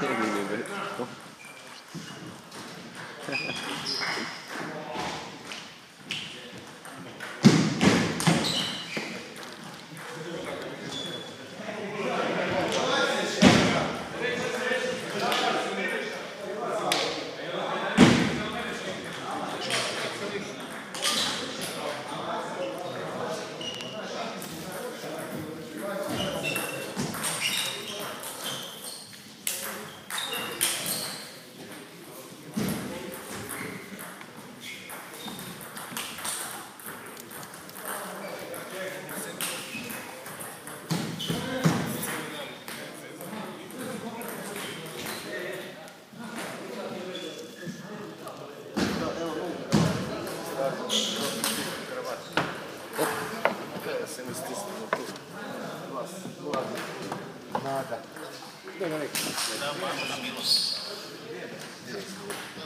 テレビに映る。Nada. Venga, venga. Thank